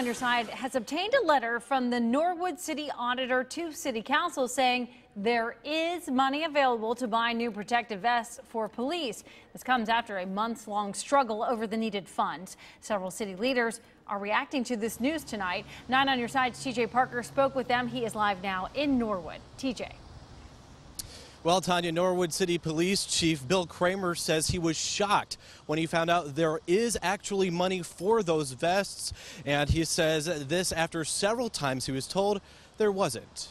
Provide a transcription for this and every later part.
Underside has obtained a letter from the Norwood City Auditor to City Council saying there is money available to buy new protective vests for police. This comes after a months long struggle over the needed funds. Several city leaders are reacting to this news tonight. Nine on your side's TJ Parker spoke with them. He is live now in Norwood. TJ. Well, Tanya, Norwood City Police Chief Bill Kramer says he was shocked when he found out there is actually money for those vests. And he says this after several times he was told there wasn't.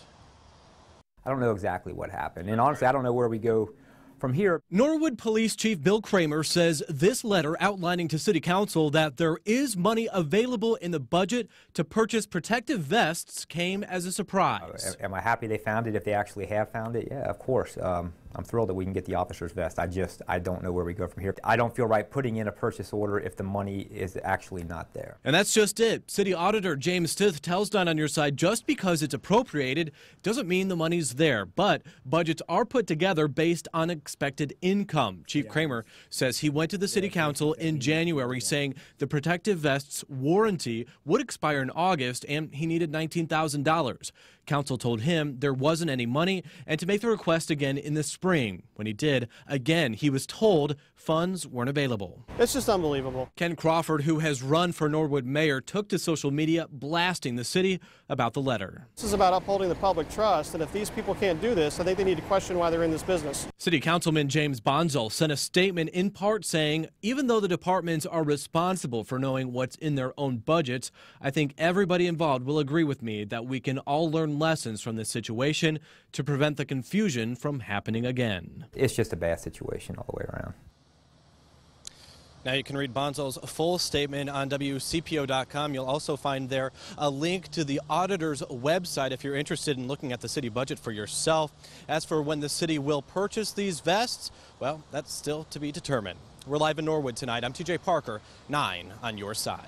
I don't know exactly what happened. And honestly, I don't know where we go from here. Norwood Police Chief Bill Kramer says this letter outlining to City Council that there is money available in the budget to purchase protective vests came as a surprise. Uh, am I happy they found it if they actually have found it? Yeah, of course. Um, I'm thrilled that we can get the officer's vest. I just, I don't know where we go from here. I don't feel right putting in a purchase order if the money is actually not there. And that's just it. City Auditor James Stith tells Don on Your Side just because it's appropriated doesn't mean the money's there. But budgets are put together based on expected income. Chief yeah. Kramer says he went to the City Council in January saying the protective vest's warranty would expire in August and he needed $19,000. Council told him there wasn't any money and to make the request again in the spring. When he did, again, he was told funds weren't available. It's just unbelievable. Ken Crawford, who has run for Norwood mayor, took to social media blasting the city about the letter. This is about upholding the public trust, and if these people can't do this, I think they need to question why they're in this business. City Councilman James Bonzel sent a statement in part saying, even though the departments are responsible for knowing what's in their own budgets, I think everybody involved will agree with me that we can all learn lessons from this situation to prevent the confusion from happening again. It's just a bad situation all the way around. Now you can read Bonzel's full statement on WCPO.com. You'll also find there a link to the auditor's website if you're interested in looking at the city budget for yourself. As for when the city will purchase these vests, well, that's still to be determined. We're live in Norwood tonight. I'm TJ Parker, 9 on your side.